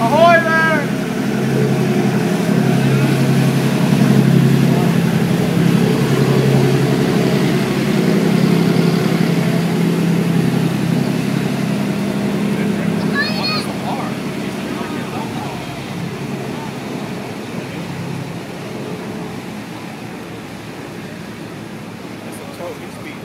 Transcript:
Ahoy, man! Oh, he's speed.